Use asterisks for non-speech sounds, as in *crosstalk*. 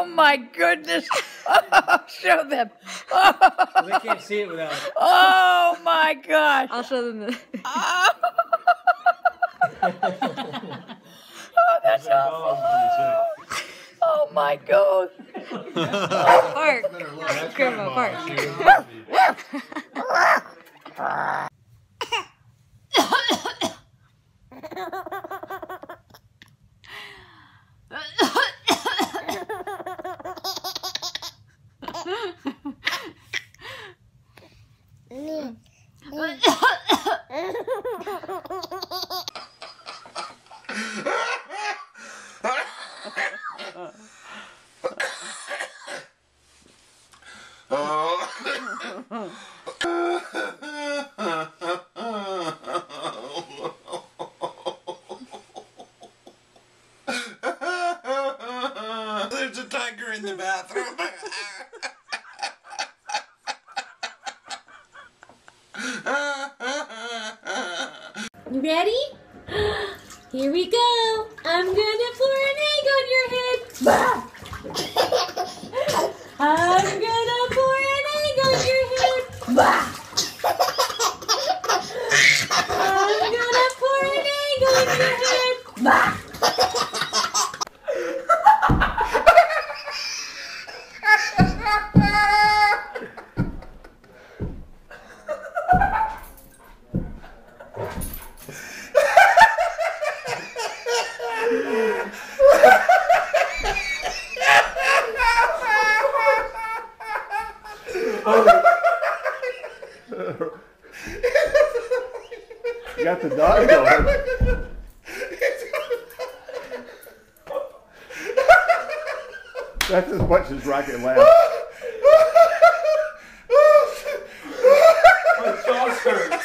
Oh my goodness. Oh, show them. Oh, *laughs* They can't see it without. It. oh my gosh. I'll show them the. Oh, *laughs* oh that's oh, awful. Oh my god. Park. Grandma, park. There's a tiger in the bathroom. *laughs* ready? *gasps* Here we go. I'm gonna pour an egg on your head. *laughs* I'm gonna pour an egg on your head. Oh. you got the dog going. That's as much as Rocket laughs. My jaw's hurt.